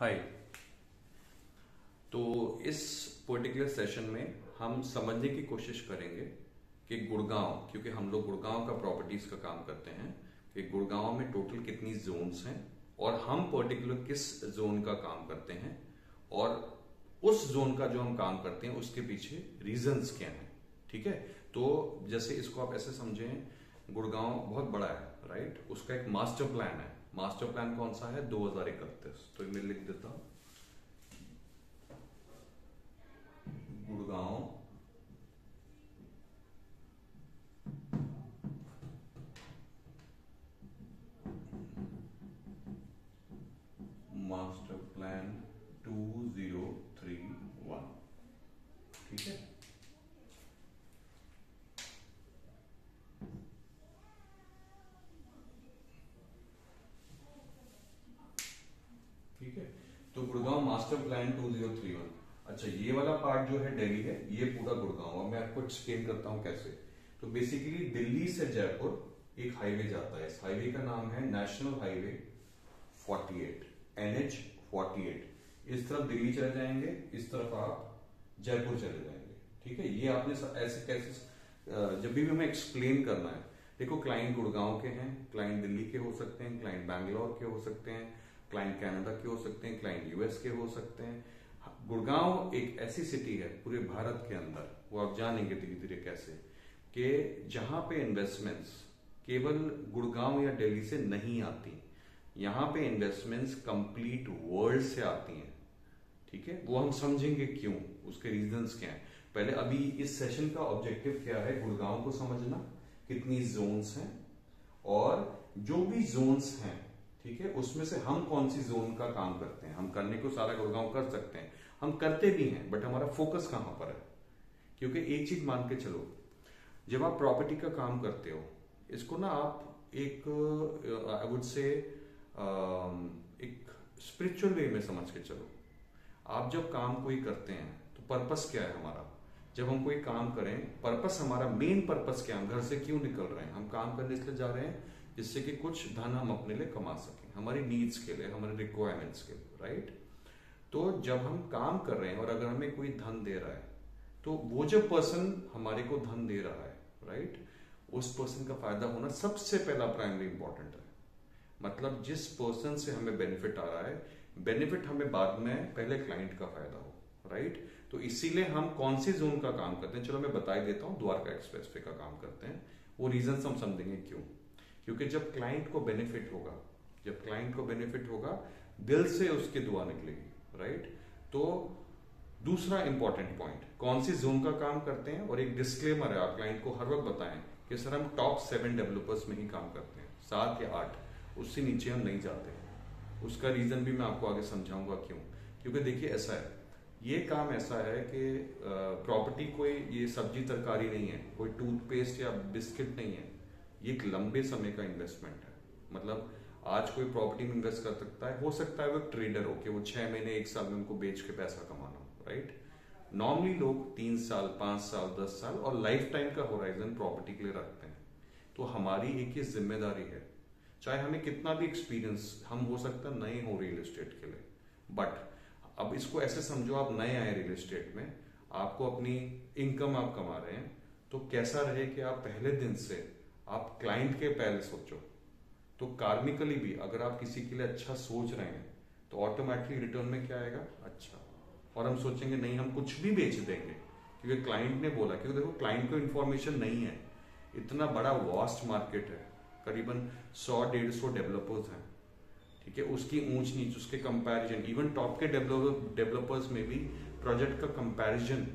हाय तो इस particular session में हम समझने की कोशिश करेंगे कि गुड़गांव, क्योंकि हम लोग गुड़गांव का प्रॉपर्टीज़ का काम करते हैं, कि गुड़गांव में टोटल कितनी जोन्स हैं और हम पर्टिकुलर किस जोन का काम करते हैं और उस जोन का जो हम काम करते हैं, उसके पीछे रीजंस क्या हैं, ठीक है? तो जैसे इसको आप ऐसे समझें, गुड़गांव बहुत बड़ा है राइट उसका एक मास्टर प्लान है। मास्टर प्लान कौन सा है? दो हज़ार इकतीस। तो मैं लिख देता हूँ। गुड़गांव। अच्छा ये वाला पार्ट जो है दिल्ली है, ये पूरा गुड़गांव है। मैं आपको एक्सप्लेन करता हूँ कैसे। तो बेसिकली दिल्ली से जयपुर एक हाईवे जाता है। इस हाईवे का नाम है नेशनल हाईवे 48 एनएच 48 इस तरफ़ दिल्ली चले जाएँगे, इस तरफ़ आप जयपुर चले जाएँगे। ठीक है? ये आपने ऐसे कैसे जब भी हमें एक्सप्लेन करना है। देखो क्लाइंट गुड़गांव के हैं क्लाइंट दिल्ली के हो सकते हैं क्लाइंट बैंगलोर के हो सकते हैं क्लाइंट कनाडा के हो सकते हैं क्लाइंट यूएस के हो सकते हैं। गुड़गांव एक ऐसी सिटी है पूरे भारत के अंदर, वो आप जानेंगे धीरे धीरे कैसे, कि जहाँ पे इन्वेस्टमेंट्स केवल गुड़गांव या दिल्ली से नहीं आती, यहाँ पे इन्वेस्टमेंट्स कंप्लीट वर्ल्ड से आती हैं। ठीक है? वो हम समझेंगे क्यों, उसके रीजंस क्या हैं। पहले अभी इस सेशन का ऑब्जेक्टिव क्या है गुड़गांव को समझना, कितनी जोन्स हैं, और जो भी जोन्स हैं, ठीक है, उसमें से हम कौन सी जोन का काम करते हैं? हम करने को सारा गुड़गांव कर सकते हैं। हम करते भी हैं बट हमारा फोकस कहाँ पर है? क्योंकि एक चीज़ मान के चलो, जब आप प्रॉपर्टी का काम करते हो, इसको ना आप एक आई वुड से एक स्पिरिचुअल वे में समझ के चलो। आप जब काम कोई करते हैं तो पर्पस क्या है हमारा? जब हम कोई काम करें पर्पस हमारा मेन पर्पस क्या है? घर से क्यों निकल रहे हैं? हम काम करने इसलिए जा रहे हैं, जिससे कि कुछ धन हम अपने लिए कमा सकें। हमारी नीड्स के लिए, हमारे रिक्वायरमेंट्स के लिए राइट तो जब हम काम कर रहे हैं और अगर हमें कोई धन दे रहा है तो वो जो पर्सन हमारे को धन दे रहा है राइट उस पर्सन का फ़ायदा होना सबसे पहला प्राइमरी इंपॉर्टेंट है। मतलब जिस पर्सन से हमें बेनिफिट आ रहा है बेनिफिट हमें बाद में पहले क्लाइंट का फ़ायदा हो राइट तो इसीलिए हम कौन सी जोन का काम करते हैं? चलो मैं बता ही देता हूँ, द्वारका एक्सप्रेस वे का काम करते हैं। वो रीजन हम समझेंगे क्यों? क्योंकि जब क्लाइंट को बेनिफिट होगा, जब क्लाइंट को बेनिफिट होगा, दिल से उसकी दुआ निकलेगी। राइट तो दूसरा इंपॉर्टेंट पॉइंट कौन सी जोन का काम करते हैं? और एक डिस्क्लेमर है, आप क्लाइंट को हर वक्त बताएँ कि सर, हम टॉप सेवन डेवलपर्स में ही काम करते हैं, सात या आठ, उससे नीचे हम नहीं जाते उसका रीजन भी मैं आपको आगे समझाऊँगा क्यों? क्योंकि देखिए, ऐसा है, ये काम ऐसा है कि प्रॉपर्टी कोई, ये सब्ज़ी तरकारी नहीं है, कोई टूथपेस्ट या बिस्किट नहीं है, ये एक लंबे समय का इन्वेस्टमेंट है। मतलब आज कोई प्रॉपर्टी में इन्वेस्ट कर सकता है। हो सकता है वो ट्रेडर हो कि वो छह महीने, एक साल में उनको बेच के पैसा कमाना हो राइट नॉर्मली लोग तीन साल, पाँच साल, दस साल और लाइफ टाइम का होराइजन प्रॉपर्टी के लिए रखते हैं। तो हमारी एक ये ज़िम्मेदारी है। चाहे हमें कितना भी एक्सपीरियंस हम हो सकता नए हो रियल एस्टेट के लिए। बट अब इसको ऐसे समझो, आप नए आए रियल एस्टेट में, आपको अपनी इनकम आप कमा रहे हैं तो कैसा रहे कि आप पहले दिन से आप क्लाइंट के पहले सोचो। तो कार्मिकली भी अगर आप किसी के लिए अच्छा सोच रहे हैं तो ऑटोमेटिकली रिटर्न में क्या आएगा? अच्छा। और हम सोचेंगे, नहीं, हम कुछ भी बेच देंगे। क्योंकि क्लाइंट ने बोला, क्योंकि देखो क्लाइंट को इन्फॉर्मेशन नहीं है। इतना बड़ा वास्ट मार्केट है। करीबन सौ, डेढ़ सौ डेवलपर्स हैं। ठीक है? उसकी ऊंच नीच, उसके कंपैरिजन इवन टॉप के डेवलपर्स में भी प्रोजेक्ट का कंपैरिजन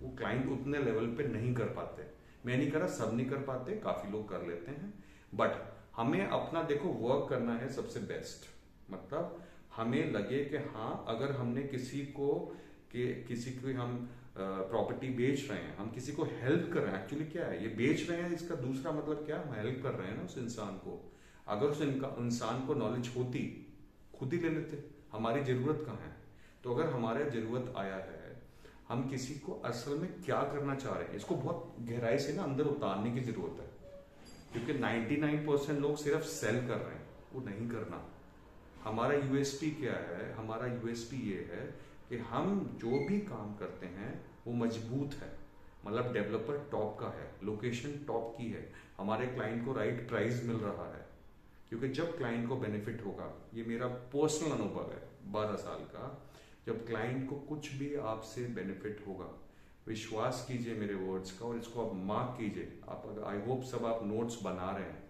वो क्लाइंट उतने लेवल पे नहीं कर पाते। मैं नहीं कर रहा, सब नहीं कर पाते, काफ़ी लोग कर लेते हैं। बट हमें अपना देखो वर्क करना है सबसे बेस्ट मतलब हमें लगे कि हाँ अगर हमने किसी को, कि, किसी को हम प्रॉपर्टी बेच रहे हैं, हम किसी को हेल्प कर रहे हैं एक्चुअली क्या है? ये बेच रहे हैं, इसका दूसरा मतलब क्या? है हम हेल्प कर रहे हैं ना उस इंसान को। अगर उस इंसान को नॉलेज होती, खुद ही ले लेते, हमारी ज़रूरत कहाँ है? तो अगर हमारे ज़रूरत आया है, हम किसी को असल में क्या करना चाह रहे हैं? इसको बहुत गहराई से ना अंदर उतारने की ज़रूरत है। क्योंकि 99 परसेंट लोग सिर्फ़ सेल कर रहे हैं, वो नहीं करना। हमारा यूएसपी क्या है? हमारा यूएसपी ये है कि हम जो भी काम करते हैं, वो मज़बूत है। मतलब डेवलपर टॉप का है लोकेशन टॉप की है। हमारे क्लाइंट को राइट प्राइस मिल रहा है। क्योंकि जब क्लाइंट को बेनिफिट होगा, ये मेरा पर्सनल अनुभव है, बारह साल का, जब क्लाइंट को कुछ भी आपसे बेनिफिट होगा विश्वास कीजिए मेरे वर्ड्स का और इसको आप मार्क कीजिए। आप आई होप सब आप नोट्स बना रहे हैं।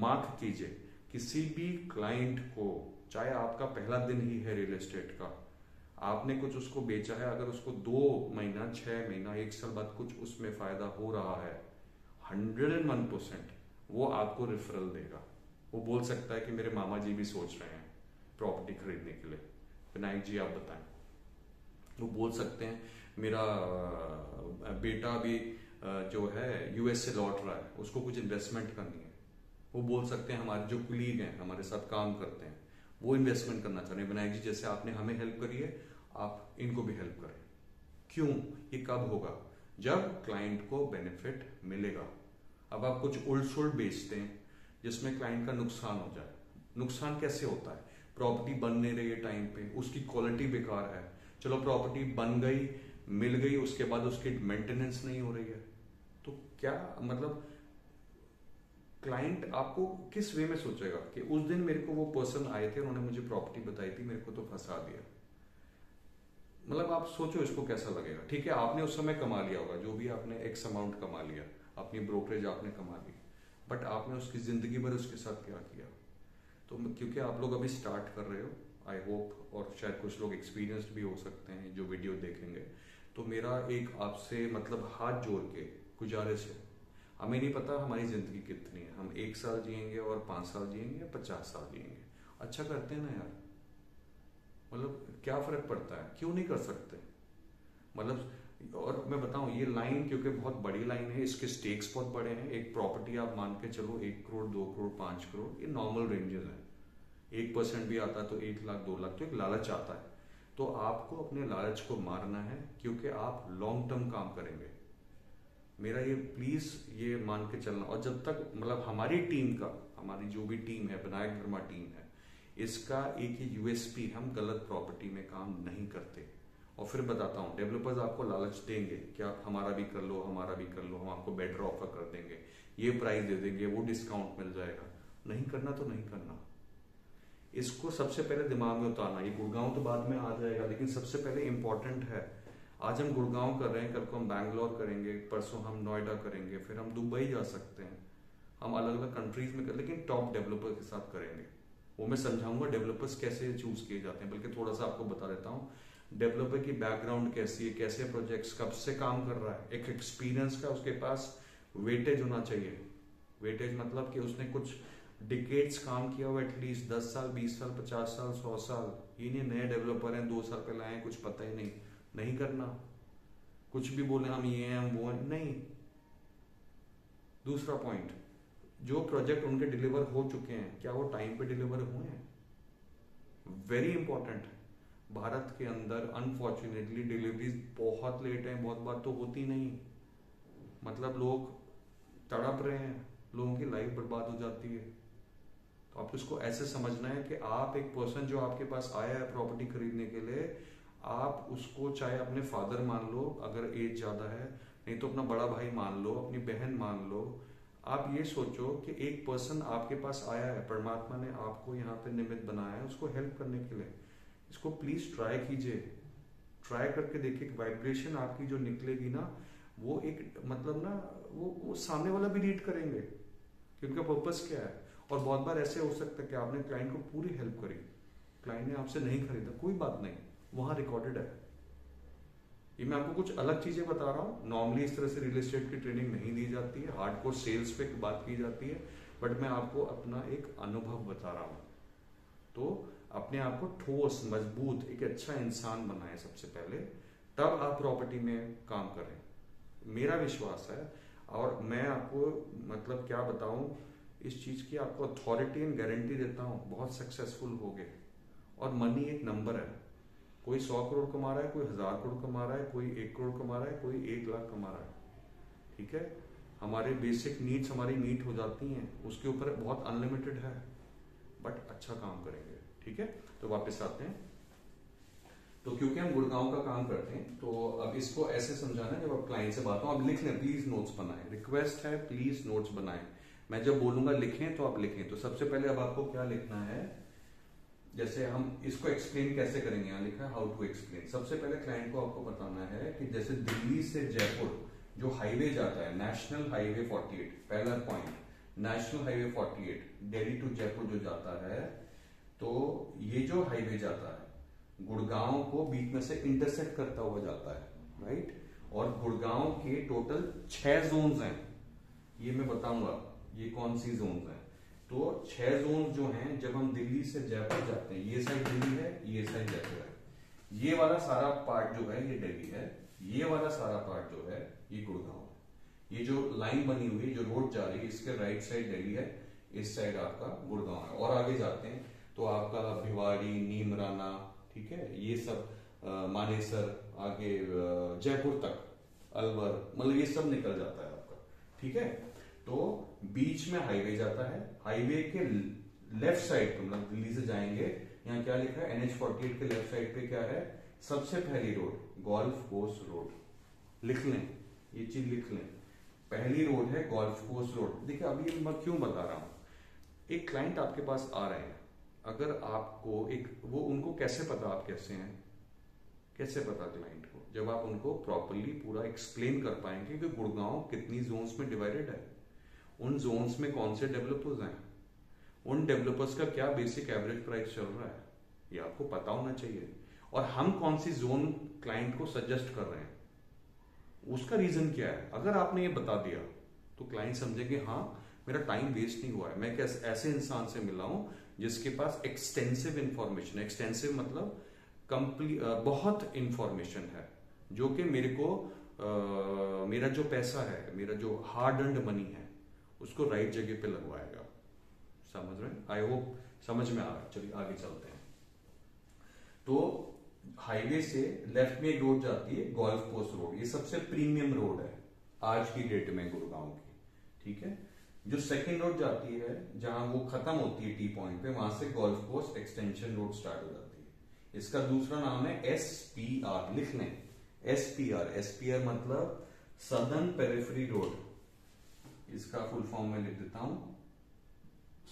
मार्क कीजिए किसी भी क्लाइंट को, चाहे आपका पहला दिन ही है रियल एस्टेट का, आपने कुछ उसको बेचा है, अगर उसको दो महीना, छह महीना, एक साल बाद कुछ उसमें फ़ायदा हो रहा है हंड्रेड एंड वन परसेंट वो आपको रेफरल देगा। वो बोल सकता है कि मेरे मामा जी भी सोच रहे हैं प्रॉपर्टी खरीदने के लिए। विनायक जी, आप बताएँ। वो बोल सकते हैं मेरा बेटा भी जो है यूएस से लौट रहा है, उसको कुछ इन्वेस्टमेंट करनी है। वो बोल सकते हैं हमारे जो कुलीग हैं, हमारे साथ काम करते हैं, वो इन्वेस्टमेंट करना चाह रहे हैं। विनायक जी, जैसे आपने हमें हेल्प करी है, आप इनको भी हेल्प करें। क्यों? ये कब होगा? जब क्लाइंट को बेनिफिट मिलेगा। अब आप कुछ उल्ट सुल्ट बेचते हैं, जिसमें क्लाइंट का नुकसान हो जाए। नुकसान कैसे होता है? प्रॉपर्टी बन नहीं रही है टाइम पे, उसकी क्वालिटी बेकार है। चलो प्रॉपर्टी बन गई मिल गई, उसके बाद उसकी मेंटेनेंस नहीं हो रही है। तो क्या मतलब क्लाइंट आपको किस वे में सोचेगा कि उस दिन मेरे को वो पर्सन आए थे, उन्होंने मुझे प्रॉपर्टी बताई थी, मेरे को तो फंसा दिया। मतलब आप सोचो इसको कैसा लगेगा। ठीक है, आपने उस समय कमा लिया होगा, जो भी आपने एक्स अमाउंट कमा लिया, अपनी ब्रोकरेज आपने कमा ली बट आपने उसकी ज़िंदगी भर उसके साथ क्या किया? तो क्योंकि आप लोग अभी स्टार्ट कर रहे हो आई होप और शायद कुछ लोग एक्सपीरियंस्ड भी हो सकते हैं, जो वीडियो देखेंगे। तो मेरा एक आपसे मतलब हाथ जोड़ के गुजारिश है। हमें नहीं पता हमारी ज़िंदगी कितनी है। हम एक साल जिएँगे और पाँच साल जिएँगे या पचास साल जिएँगे। अच्छा करते हैं ना यार। मतलब क्या फ़र्क पड़ता है? क्यों नहीं कर सकते? मतलब और मैं बताऊँ, ये लाइन, क्योंकि बहुत बड़ी लाइन है, इसके स्टेक्स बहुत बड़े हैं। एक प्रॉपर्टी आप मान के चलो, एक करोड़ दो करोड़ पाँच करोड़ ये नॉर्मल रेंजेस है। एक परसेंट भी आता है तो एक लाख, दो लाख तो एक लालच आता है। तो आपको अपने लालच को मारना है, क्योंकि आप लॉन्ग टर्म काम करेंगे। मेरा ये प्लीज़ ये मान के चलना। और जब तक मतलब हमारी टीम का, हमारी जो भी टीम है, विनायक वर्मा टीम है, इसका एक ही यूएसपी हम गलत प्रॉपर्टी में काम नहीं करते। और फिर बताता हूँ डेवलपर्स आपको लालच देंगे कि आप हमारा भी कर लो, हमारा भी कर लो, हम आपको बेटर ऑफ़र कर देंगे। ये प्राइस दे देंगे, वो डिस्काउंट मिल जाएगा। नहीं करना तो नहीं करना। इसको सबसे पहले दिमाग में उतारना, ये गुड़गांव तो बाद में आ जाएगा, लेकिन सबसे पहले इंपॉर्टेंट है। आज हम गुड़गांव कर रहे हैं, कल को हम बैंगलोर करेंगे, परसों हम नोएडा करेंगे, फिर हम दुबई जा सकते हैं। हम अलग अलग कंट्रीज़ में कर, लेकिन टॉप डेवलपर के साथ करेंगे। वो मैं समझाऊँगा डेवलपर्स कैसे चूज़ किए जाते हैं, बल्कि थोड़ा सा आपको बता देता हूँ। डेवलपर की बैकग्राउंड कैसी है, कैसे प्रोजेक्ट्स कब से काम कर रहा है, एक एक्सपीरियंस का उसके पास वेटेज होना चाहिए। वेटेज मतलब कि उसने कुछ डिकेट्स काम किया हुआ एटलीस्ट दस साल, बीस साल, पचास साल, सौ साल। ये नहीं नए डेवलपर हैं, दो साल पहले आए, कुछ पता ही नहीं। नहीं करना। कुछ भी बोले, हम ये हैं, हम वो हैं। नहीं। दूसरा पॉइंट जो प्रोजेक्ट उनके डिलीवर हो चुके हैं, क्या वो टाइम पे डिलीवर हुए हैं? वेरी इंपॉर्टेंट भारत के अंदर अनफॉर्चुनेटली डिलीवरीज बहुत लेट है, बहुत बार तो होती नहीं। मतलब लोग तड़प रहे हैं, लोगों की लाइफ बर्बाद हो जाती है। तो आप इसको ऐसे समझना है कि आप एक पर्सन जो आपके पास आया है प्रॉपर्टी खरीदने के लिए, आप उसको चाहे अपने फादर मान लो, अगर एज ज़्यादा है, नहीं तो अपना बड़ा भाई मान लो, अपनी बहन मान लो। आप ये सोचो कि एक पर्सन आपके पास आया है, परमात्मा ने आपको यहाँ पे निमित्त बनाया है उसको हेल्प करने के लिए। इसको प्लीज़ ट्राई कीजिए। ट्राई करके देखिए वाइब्रेशन आपकी जो निकलेगी ना, वो एक मतलब ना, वो वो सामने वाला भी रीड करेंगे। कि उनका पर्पस क्या है? और बहुत बार ऐसे हो सकता है कि आपने क्लाइंट को पूरी हेल्प करी। क्लाइंट ने आपसे नहीं खरीदा, कोई बात नहीं, वहाँ रिकॉर्डेड है। ये मैं आपको कुछ अलग चीज़ें बता रहा हूँ। नॉर्मली इस तरह से रियल एस्टेट की ट्रेनिंग नहीं दी जाती है। हार्ड कोर सेल्स पे बात की जाती है। बट मैं आपको अपना एक अनुभव बता रहा हूँ। तो अपने आप को ठोस, मज़बूत, एक अच्छा इंसान बनाए सबसे पहले। तब आप प्रॉपर्टी में काम करें। मेरा विश्वास है और मैं आपको मतलब क्या बताऊँ इस चीज़ की आपको अथॉरिटी एंड गारंटी देता हूँ। बहुत सक्सेसफुल हो गए। और मनी एक नंबर है। कोई सौ करोड़ कमा रहा है, कोई हज़ार करोड़ कमा रहा है, कोई एक करोड़ कमा रहा है, कोई एक लाख कमा रहा है। ठीक है? हमारे बेसिक नीड्स हमारी मीट हो जाती हैं। उसके ऊपर बहुत अनलिमिटेड है। बट अच्छा काम करेंगे। ठीक है? तो वापस आते हैं। तो क्योंकि हम गुड़गांव का काम करते हैं तो अब इसको ऐसे समझाना जब आप क्लाइंट से बात हो, आप लिख लें प्लीज़ नोट्स बनाएँ। रिक्वेस्ट है प्लीज़ नोट्स बनाएँ। मैं जब बोलूँगा लिखें तो आप लिखें। तो सबसे पहले अब आपको क्या लिखना है? जैसे हम इसको एक्सप्लेन कैसे करेंगे? यहाँ लिखा है हाउ टू एक्सप्लेन सबसे पहले क्लाइंट को आपको बताना है कि जैसे दिल्ली से जयपुर, जो हाईवे जाता है नेशनल हाईवे 48 पहला point national highway 48 Delhi to Jaipur जो जाता है तो ये जो हाईवे जाता है, गुड़गांव को बीच में से इंटरसेक्ट करता हुआ जाता है राइट और गुड़गांव के टोटल छह जोन्स हैं। ये मैं बताऊँगा। ये कौन सी जोन है? तो छह जोन जो हैं, जब हम दिल्ली से जयपुर जाते हैं, ये साइड दिल्ली है, ये साइड जयपुर है। ये वाला सारा पार्ट जो है, ये दिल्ली है। ये वाला सारा पार्ट जो है, ये गुड़गांव है। ये जो लाइन बनी हुई जो रोड जा रही है, इसके राइट साइड दिल्ली है, इस साइड आपका गुड़गांव है। और आगे जाते हैं तो आपका भिवाड़ी, नीमराना, ठीक है, ये सब मानेसर, आगे जयपुर तक, अलवर मतलब ये सब निकल जाता है आपका, ठीक है? तो बीच में हाईवे जाता है। हाईवे के लेफ़्ट साइड पे मतलब दिल्ली से जाएँगे, यहाँ क्या लिखा है? एनएच फोर्टी के लेफ़्ट साइड पे क्या है? सबसे पहली रोड गोल्फ कोर्स रोड लिख लें, ये चीज़ लिख लें। पहली रोड है गोल्फ कोर्स रोड देखिए, अभी मैं क्यों बता रहा हूँ? एक क्लाइंट आपके पास आ रहे हैं। अगर आपको एक, वो उनको कैसे पता आप कैसे हैं? कैसे पता क्लाइंट को? जब आप उनको प्रॉपरली पूरा एक्सप्लेन कर पाएँगे कि गुड़गांव कितनी जोन्स में डिवाइडेड है। उन जोन्स में कौन से डेवलपर्स हैं उन डेवलपर्स का क्या बेसिक एवरेज प्राइस चल रहा है? ये आपको पता होना चाहिए। और हम कौन सी जोन क्लाइंट को सजेस्ट कर रहे हैं? उसका रीजन क्या है? अगर आपने ये बता दिया तो क्लाइंट समझेंगे हाँ मेरा टाइम वेस्ट नहीं हुआ है। मैं कैसे ऐसे इंसान से मिला हूँ जिसके पास एक्सटेंसिव इंफॉर्मेशन एक्सटेंसिव मतलब कंप्लीट बहुत इंफॉर्मेशन है जो कि मेरे को आ, मेरा जो पैसा है मेरा जो हार्ड अर्ड मनी है उसको राइट जगह पे लगवाएगा। समझ रहे आई होप समझ में आ रहा चलिए, आगे चलते हैं। तो हाईवे से लेफ़्ट में एक रोड जाती है गोल्फ कोर्स रोड ये सबसे प्रीमियम रोड है, आज की डेट में गुड़गांव की। ठीक है? जो सेकेंड रोड जाती है, जहाँ वो खत्म होती है टी पॉइंट पे, वहाँ से golf course extension road start हो जाती है। इसका दूसरा नाम है एस पी आर लिख लें S P R S P R मतलब सदर्न पेरेफरी रोड इसका फुल फॉर्म में लिख देता हूँ।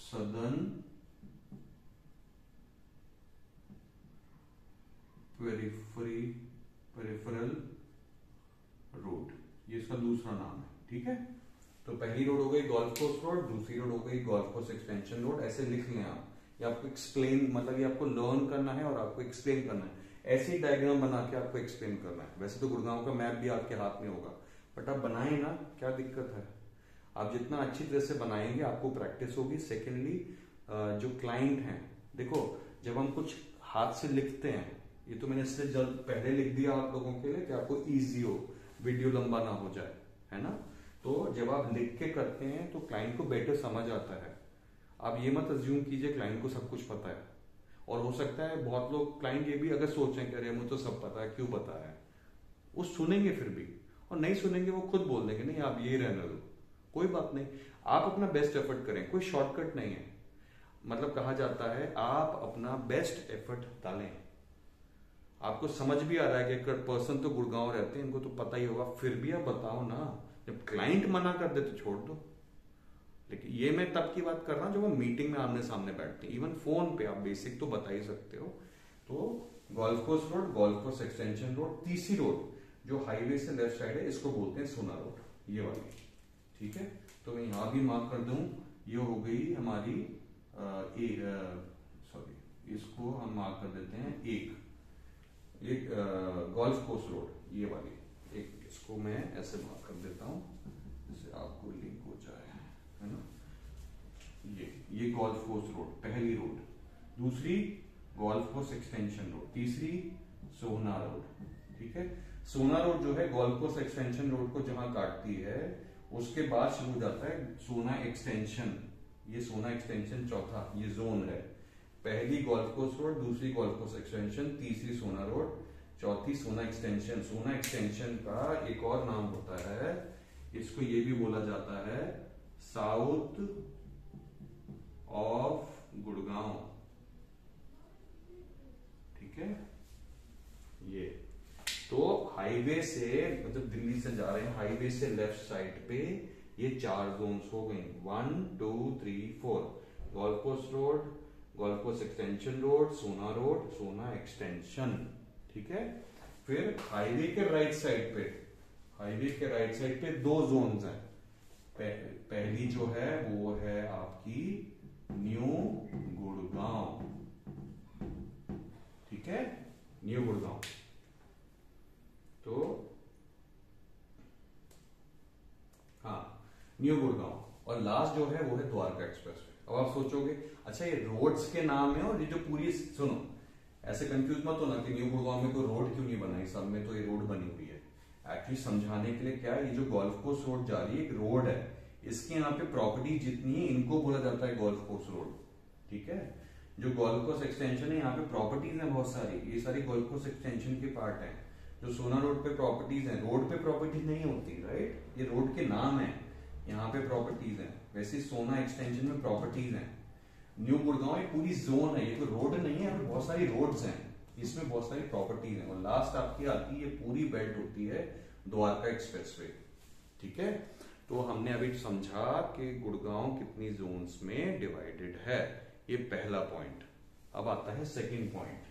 सदन पेरिफरी पेरिफरल रोड ये इसका दूसरा नाम है, ठीक है? तो पहली रोड हो गई गोल्फ कोर्स रोड दूसरी रोड हो गई गोल्फ कोर्स एक्सटेंशन रोड ऐसे लिख लें आप। ये आपको एक्सप्लेन मतलब ये आपको लर्न करना है और आपको एक्सप्लेन करना है। ऐसी डायग्राम बना के आपको एक्सप्लेन करना है। वैसे तो गुड़गांव का मैप भी आपके हाथ में होगा। बट आप बनाए ना, क्या दिक्कत है? आप जितना अच्छी तरह से बनाएँगे, आपको प्रैक्टिस होगी। सेकेंडली जो क्लाइंट हैं, देखो, जब हम कुछ हाथ से लिखते हैं, ये तो मैंने इससे जल्द पहले लिख दिया आप लोगों के लिए कि आपको इजी हो वीडियो लंबा ना हो जाए, है ना? तो जब आप लिख के करते हैं तो क्लाइंट को बेटर समझ आता है। आप ये मत अज्यूम कीजिए क्लाइंट को सब कुछ पता है। और हो सकता है बहुत लोग क्लाइंट ये भी अगर सोचें कि अरे, मुझे तो सब पता है, क्यों पता है? वो सुनेंगे फिर भी। और नहीं सुनेंगे, वो खुद बोल देंगे, नहीं, आप ये रहने दो। कोई बात नहीं। आप अपना बेस्ट एफर्ट करें, कोई शॉर्टकट नहीं है। मतलब कहा जाता है, आप अपना बेस्ट एफर्ट डालें। आपको समझ भी आ रहा है कि पर्सन तो गुड़गांव रहते हैं, इनको तो पता ही होगा। फिर भी आप बताओ ना, जब क्लाइंट मना कर दे तो छोड़ दो। लेकिन ये मैं तब की बात कर रहा हूँ जब वो मीटिंग में आमने सामने बैठते हैं। इवन फ़ोन पे आप बेसिक तो बता ही सकते हो। तो golf course road golf course extension road तीसरी रोड जो हाईवे से लेफ़्ट साइड है, इसको बोलते हैं सोना रोड ये वाली। ठीक है? तो मैं यहाँ भी मार्क कर दू, ये हो गई हमारी सॉरी इसको हम मार्क कर देते हैं एक। ये गोल्फ कोर्स रोड ये वाली। एक, इसको मैं ऐसे मार्क कर देता हूँ, जिससे आपको लिंक हो जाए, है ना? ये ये गोल्फ कोर्स रोड पहली रोड दूसरी गोल्फ कोर्स एक्सटेंशन रोड तीसरी, सोहना रोड ठीक है? सोना रोड जो है गोल्फ कोर्स एक्सटेंशन रोड को जहाँ काटती है उसके बाद शुरू हो जाता है सोना एक्सटेंशन ये सोना एक्सटेंशन चौथा, ये जोन है। पहली गोल्फ कोर्स रोड दूसरी गोल्फ कोर्स एक्सटेंशन तीसरी सोना रोड चौथी सोना एक्सटेंशन सोना एक्सटेंशन का एक और नाम होता है, इसको ये भी बोला जाता है साउथ ऑफ़ गुड़गांव। ठीक है? ये। तो हाईवे से मतलब दिल्ली से जा रहे हैं हाईवे से लेफ़्ट साइड पे ये चार जोन्स हो गई। One two three four golf coast road golf coast extension road Sona road Sona extension ठीक है? फिर हाईवे के राइट साइड पे हाईवे के राइट साइड पे दो जोन्स हैं। पहली जो है, वो है आपकी न्यू गुड़गांव ठीक है? न्यू गुड़गांव तो हाँ न्यू गुड़गांव। और लास्ट जो है, वो है द्वारका एक्सप्रेस अब आप सोचोगे अच्छा ये रोड्स के नाम है और ये जो पूरी, सुनो, ऐसे कंफ्यूज मत होना कि न्यू गुड़गांव में कोई रोड क्यों नहीं बनाई सब में तो ये रोड बनी हुई है। एक्चुअली समझाने के लिए क्या है, ये जो गोल्फ कोर्स रोड जा रही है, एक रोड है। इसके यहाँ पे प्रॉपर्टी जितनी है, इनको बोला जाता है गोल्फ कोर्स रोड ठीक है? जो गोल्फ कोर्स एक्सटेंशन है, यहाँ पे प्रॉपर्टीज़ है बहुत सारी। ये सारी गोल्फ कोर्स एक्सटेंशन के पार्ट है। जो सोना रोड पे प्रॉपर्टीज़ है, रोड पे प्रॉपर्टीज़ नहीं होती राइट ये रोड के नाम है, यहाँ पे प्रॉपर्टीज़ है। वैसे सोना एक्सटेंशन में प्रॉपर्टीज़ है। न्यू गुड़गांव एक पूरी जोन है, ये तो रोड नहीं है बहुत सारी रोड्स हैं। इसमें बहुत सारी प्रॉपर्टीज़ हैं। और लास्ट आपकी आती है पूरी बेल्ट होती है द्वारका एक्सप्रेसवे ठीक है? तो हमने अभी समझा कि गुड़गांव कितनी जोन्स में डिवाइडेड है। ये पहला पॉइंट अब आता है सेकंड पॉइंट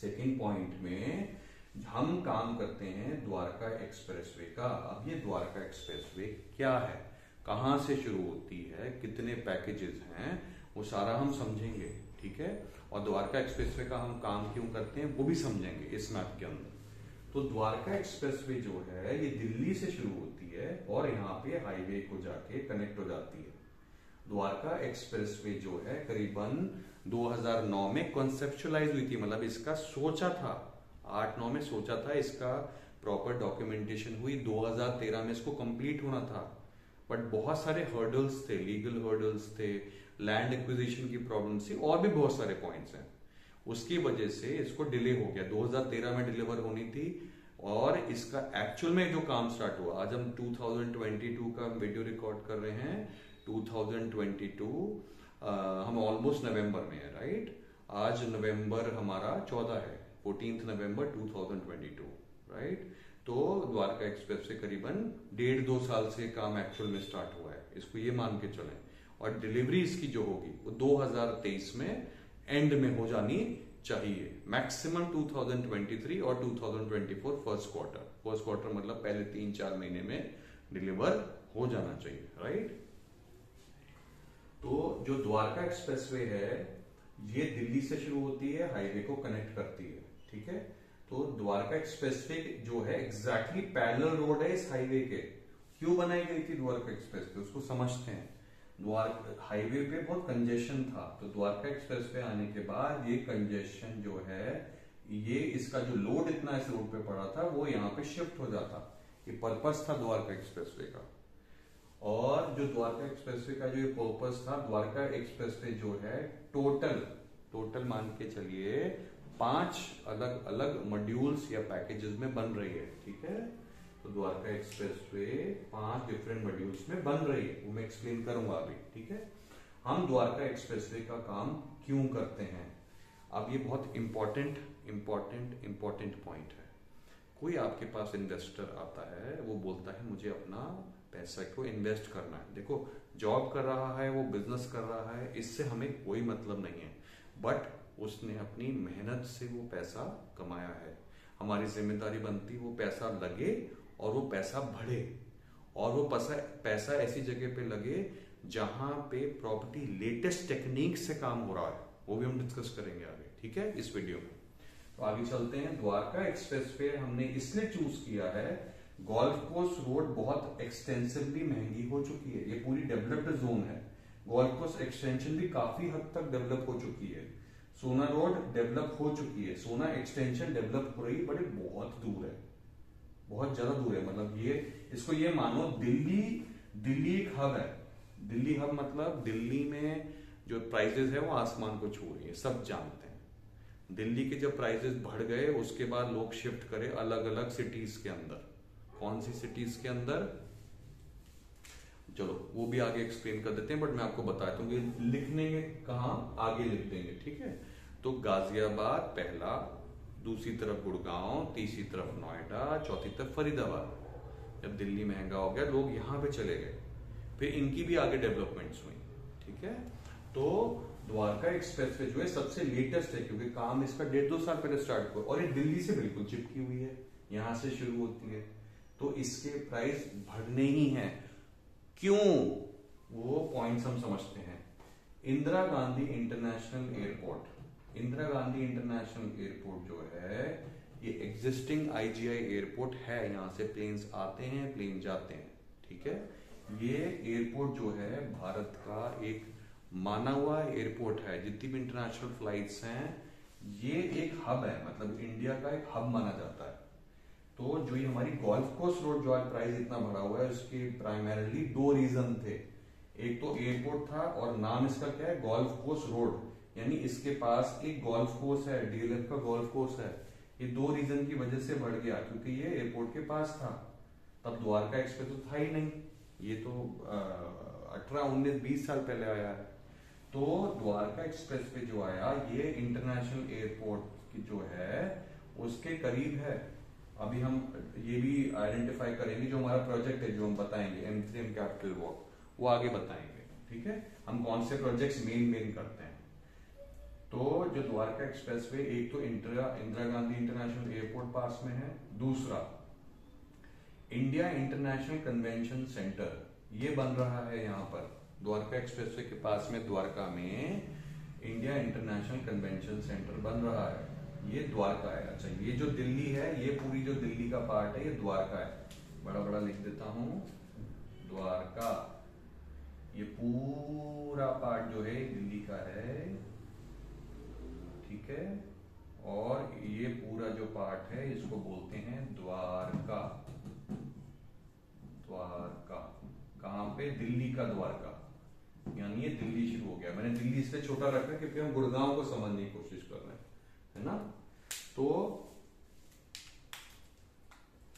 सेकंड पॉइंट में हम काम करते हैं द्वारका एक्सप्रेसवे का। अब ये द्वारका एक्सप्रेसवे क्या है? कहाँ से शुरू होती है? कितने पैकेजेस हैं? वो सारा हम समझेंगे, ठीक है? और द्वारका एक्सप्रेसवे का हम काम क्यों करते हैं, वो भी समझेंगे इस मैप के अंदर। तो द्वारका एक्सप्रेसवे जो है, ये दिल्ली से शुरू होती है और यहाँ पे हाईवे को जाके कनेक्ट हो जाती है। द्वारका एक्सप्रेसवे जो है, करीबन 2009 में कॉन्सेप्चुलाइज हुई थी मतलब इसका सोचा था। आठ नौ में सोचा था इसका प्रॉपर डॉक्यूमेंटेशन हुई। 2013 में इसको कंप्लीट होना था। बट बहुत सारे हर्डल्स थे लीगल हर्डल्स थे लैंड एक्विजिशन की प्रॉब्लम थी और भी बहुत सारे पॉइंट्स हैं। उसकी वजह से इसको डिले हो गया। 2013 में डिलीवर होनी थी और इसका एक्चुअल में जो काम स्टार्ट हुआ आज हम 2022 का वीडियो रिकॉर्ड कर रहे हैं। 2022 आ, हम ऑलमोस्ट नवंबर में है राइट आज नवंबर हमारा 14 है। फोर्टीन नवंबर 2022 राइट तो द्वारका एक्सप्रेस से करीबन डेढ़ दो साल से काम एक्चुअल में स्टार्ट हुआ है। इसको ये मान के चलें। और डिलीवरी इसकी जो होगी, वो 2023 में एंड में हो जानी चाहिए। मैक्सिमम 2023 और 2024 फ़र्स्ट क्वार्टर फ़र्स्ट क्वार्टर मतलब पहले तीन चार महीने में डिलीवर हो जाना चाहिए राइट तो जो द्वारका एक्सप्रेसवे है, ये दिल्ली से शुरू होती है हाईवे को कनेक्ट करती है। ठीक है? तो द्वारका एक्सप्रेसवे जो है एग्जैक्टली पैरेलल रोड है इस हाईवे के। क्यों बनाई गई थी द्वारका एक्सप्रेस उसको समझते हैं। द्वारका हाईवे पे बहुत कंजेशन था। तो द्वारका एक्सप्रेस पे आने के बाद ये कंजेशन जो है, ये इसका जो लोड इतना इस रोड पे पड़ा था, वो यहाँ पे शिफ्ट हो जाता। ये पर्पस था द्वारका एक्सप्रेसवे का। और जो द्वारका एक्सप्रेसवे का जो ये पर्पस था, द्वारका एक्सप्रेसवे जो है टोटल टोटल मान के चलिए पाँच अलग अलग मॉड्यूल्स या पैकेजेस में बन रही है, ठीक है? तो द्वारका एक्सप्रेस वे पाँच डिफरेंट मॉड्यूल्स में बन रही है, वो मैं एक्सप्लेन करूँगा अभी, ठीक है? हम द्वारका एक्सप्रेस वे का काम क्यों करते हैं? अब ये बहुत इंपॉर्टेंट इंपॉर्टेंट इंपॉर्टेंट पॉइंट है। कोई आपके पास इन्वेस्टर आता है, वो बोलता है, मुझे अपना पैसा को इन्वेस्ट करना है। देखो जॉब कर रहा है, वो बिज़नेस कर रहा है, इससे हमें कोई मतलब नहीं है। बट उसने अपनी मेहनत से वो पैसा कमाया है। हमारी ज़िम्मेदारी बनती वो पैसा लगे और वो पैसा बढ़े। और वो पैसा पैसा ऐसी जगह पे लगे जहाँ पे प्रॉपर्टी लेटेस्ट टेक्निक से काम हो रहा है। वो भी हम डिस्कस करेंगे आगे, ठीक है, इस वीडियो में। तो आगे चलते हैं, द्वारका एक्सप्रेस वे हमने इसलिए चूज़ किया है गोल्फ कोर्स रोड बहुत एक्सटेंसिवली महँगी हो चुकी है। ये पूरी डेवलप्ड जोन है। गोल्फ कोर्स एक्सटेंशन भी काफ़ी हद तक डेवलप हो चुकी है। सोना रोड डेवलप हो चुकी है। सोना एक्सटेंशन डेवलप हो रही है, बट बहुत दूर है। बहुत ज़्यादा दूर है। मतलब ये, इसको ये मानो दिल्ली दिल्ली एक हब है। दिल्ली हब मतलब दिल्ली में जो प्राइजेस है वो आसमान को छू रही है। सब जानते हैं। दिल्ली के जब प्राइजेस बढ़ गए, उसके बाद लोग शिफ्ट करे अलग अलग सिटीज़ के अंदर। कौन सी सिटीज़ के अंदर? चलो, वो भी आगे एक्सप्लेन कर देते हैं, बट मैं आपको बताता हूँ कि लिखने कहा आगे लिख देंगे, ठीक है? तो गाजियाबाद पहला, दूसरी तरफ़ गुड़गांव, तीसरी तरफ़ नोएडा, चौथी तरफ़ फरीदाबाद। जब दिल्ली महँगा हो गया, लोग यहाँ पे चले गए। फिर इनकी भी आगे डेवलपमेंट्स हुई, ठीक है? तो द्वारका एक्सप्रेस वे जो है, सबसे लेटेस्ट है, क्योंकि काम इसका डेढ़ दो साल पहले स्टार्ट हुआ, और ये दिल्ली से बिल्कुल चिपकी हुई है, यहाँ से शुरू होती है। तो इसके प्राइस बढ़ने ही हैं। क्यों? वो पॉइंट्स हम समझते हैं। Indira Gandhi international airport Indira Gandhi international airport जो है, ये एग्जिस्टिंग आईजीआई एयरपोर्ट है। यहाँ से प्लेन्स आते हैं प्लेन जाते हैं, ठीक है? ये एयरपोर्ट जो है, भारत का एक माना हुआ एयरपोर्ट है। जितनी भी इंटरनेशनल फ्लाइट्स हैं, ये एक हब है मतलब इंडिया का एक हब माना जाता है। तो जो ये हमारी गोल्फ कोर्स रोड जो आज प्राइस इतना भरा हुआ है, उसके प्राइमरली दो रीजन थे। एक तो एयरपोर्ट था और नाम इसका क्या है? गोल्फ कोर्स रोड यानी इसके पास एक गोल्फ कोर्स है डीएलएफ का गोल्फ कोर्स है। ये दो रीजन की वजह से बढ़ गया, क्योंकि ये एयरपोर्ट के पास था। तब द्वारका एक्सप्रेस तो था ही नहीं। ये तो अठारह, उन्नीस, बीस साल पहले आया है। तो द्वारका एक्सप्रेस पे जो आया, ये इंटरनेशनल एयरपोर्ट की जो है, उसके करीब है। अभी हम ये भी आइडेंटिफाई करेंगे, जो हमारा प्रोजेक्ट है, जो हम बताएँगे M three M capital walk वो आगे बताएँगे, ठीक है? हम कौन से प्रोजेक्ट्स मेन मेन करते हैं। तो जो द्वारका एक्सप्रेस वे, एक तो इंदिरा इंदिरा गांधी इंटरनेशनल एयरपोर्ट पास में है, दूसरा इंडिया इंटरनेशनल कन्वेंशन सेंटर, ये बन रहा है यहाँ पर, द्वारका एक्सप्रेसवे के पास में, द्वारका में इंडिया इंटरनेशनल कन्वेंशन सेंटर बन रहा है। ये द्वारका है अच्छा ये जो दिल्ली है, ये पूरी जो दिल्ली का पार्ट है, ये द्वारका है। बड़ा बड़ा लिख देता हूँ, द्वारका, ये पूरा पार्ट जो है दिल्ली का है। है? और ये पूरा जो पार्ट है, इसको बोलते हैं द्वारका। द्वारका। कहाँ पे? दिल्ली का द्वारका। यानी ये दिल्ली शुरू हो गया। मैंने दिल्ली इसलिए छोटा रखा क्योंकि हम गुड़गांव को समझने की कोशिश कर रहे हैं। है ना? तो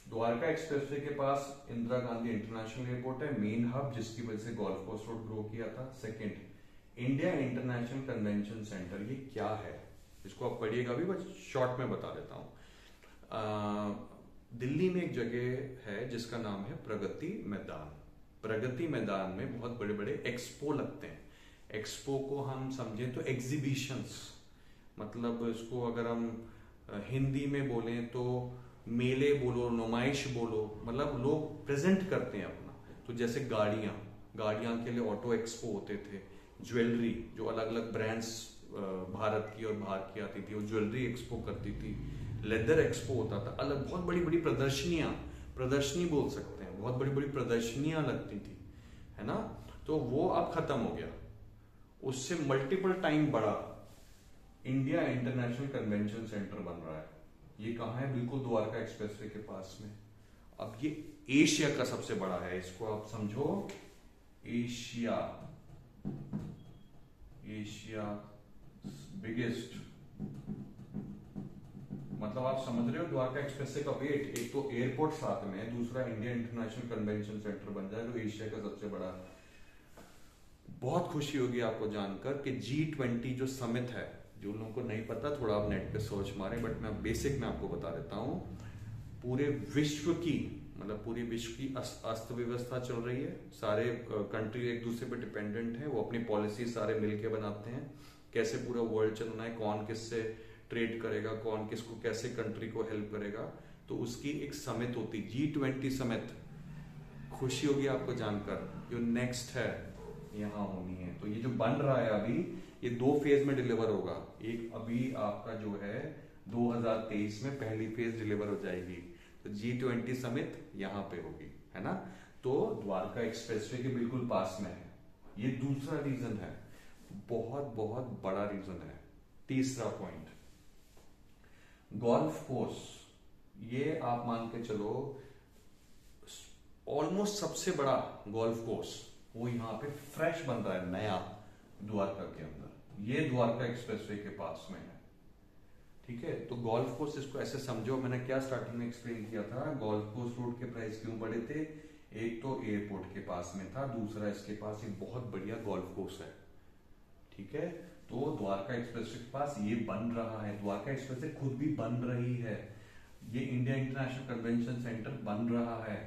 द्वारका एक्सप्रेसवे के पास इंदिरा गांधी इंटरनेशनल एयरपोर्ट है, मेन हब, जिसकी वजह से गोल्फ कोर्स रोड ग्रो किया था। Second India international convention centre, ये क्या है? इसको आप पढ़िएगा भी बस शॉर्ट में बता देता हूँ। दिल्ली में एक जगह है जिसका नाम है प्रगति मैदान। प्रगति मैदान में बहुत बड़े बड़े एक्सपो लगते हैं। एक्सपो को हम समझें तो एग्जीबिशंस मतलब इसको अगर हम हिंदी में बोलें तो मेले बोलो, नुमाइश बोलो मतलब लोग प्रेजेंट करते हैं अपना। तो जैसे गाड़ियाँ गाड़ियाँ के लिए ऑटो एक्सपो होते थे ज्वेलरी जो अलग अलग ब्रांड्स भारत की और बाहर की आती थी, वो ज्वेलरी एक्सपो करती थी लेदर एक्सपो होता था, अलग, बहुत बड़ी बड़ी प्रदर्शनियाँ, प्रदर्शनी बोल सकते हैं, बहुत बड़ी बड़ी प्रदर्शनियाँ लगती थी, है ना? तो वो अब खत्म हो गया। उससे मल्टीपल टाइम बढ़ा। इंडिया इंटरनेशनल कन्वेंशन सेंटर बन रहा है। ये कहा है? बिल्कुल द्वारका एक्सप्रेसवे के पास में। अब ये एशिया का सबसे बड़ा है, इसको आप समझो। एशिया एशिया बिगेस्ट मतलब आप समझ रहे हो, द्वारका एक्सप्रेस का वेट एक तो एयरपोर्ट साथ में है, दूसरा इंडिया इंटरनेशनल कन्वेंशन सेंटर बन जाए, जो एशिया का सबसे बड़ा। बहुत खुशी होगी आपको जानकर कि जी ट्वेंटी जो समिट है, जो लोगों को नहीं पता, थोड़ा आप नेट पे सर्च मारे बट मैं बेसिक में आपको बता देता हूँ, पूरे विश्व की मतलब पूरी विश्व की अस्त व्यवस्था चल रही है, सारे कंट्री एक दूसरे पे डिपेंडेंट है, वो अपनी पॉलिसी सारे मिलके बनाते हैं। कैसे पूरा वर्ल्ड चलना है, कौन किससे ट्रेड करेगा, कौन किसको, कैसे कंट्री को हेल्प करेगा तो उसकी एक समित होती जी ट्वेंटी समित। खुशी होगी आपको जानकर, जो नेक्स्ट है, यहाँ होनी है। तो ये जो बन रहा है अभी, ये दो फ़ेज़ में डिलीवर होगा। एक अभी आपका जो है 2023 में पहली फ़ेज़ डिलीवर हो जाएगी। तो जी ट्वेंटी समित यहाँ पे होगी, है ना? तो द्वारका एक्सप्रेसवे के बिल्कुल पास में है। ये दूसरा रीजन है। बहुत बहुत बड़ा रीजन है। तीसरा पॉइंट गोल्फ कोर्स ये आप मान के चलो ऑलमोस्ट सबसे बड़ा गोल्फ कोर्स वो यहाँ पे फ्रेश बन रहा है, नया, द्वारका के अंदर। ये द्वारका एक्सप्रेसवे के पास में है। ठीक है? तो गोल्फ कोर्स इसको ऐसे समझो, मैंने क्या स्टार्टिंग में एक्सप्लेन किया था? गोल्फ कोर्स रोड के प्राइस क्यों बढ़े थे? एक तो एयरपोर्ट के पास में था, दूसरा इसके पास एक बहुत बढ़िया गोल्फ कोर्स है। ठीक है? तो द्वारका एक्सप्रेस के पास ये बन रहा है। द्वारका एक्सप्रेस खुद भी बन रही है। ये इंडिया इंटरनेशनल कन्वेंशन सेंटर बन रहा है।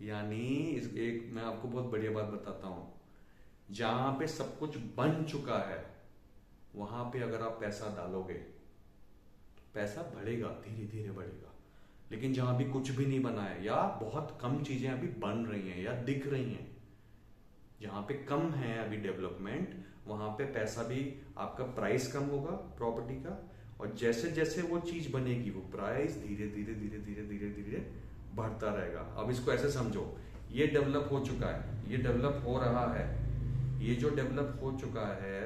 यानी इस एक मैं आपको बहुत बढ़िया बात बताता हूँ। जहाँ पे सब कुछ बन चुका है, वहाँ पे अगर आप पैसा डालोगे तो पैसा बढ़ेगा धीरे धीरे बढ़ेगा। लेकिन जहाँ भी कुछ भी नहीं बना है, या बहुत कम चीज़ें अभी बन रही हैं, या दिख रही हैं जहाँ पे कम है अभी डेवलपमेंट वहाँ पे पैसा भी आपका प्राइस कम होगा प्रॉपर्टी का और जैसे जैसे वो चीज़ बनेगी, वो प्राइस धीरे धीरे धीरे धीरे धीरे धीरे बढ़ता रहेगा। अब इसको ऐसे समझो, ये डेवलप हो चुका है, ये डेवलप हो रहा है, ये जो डेवलप हो चुका है,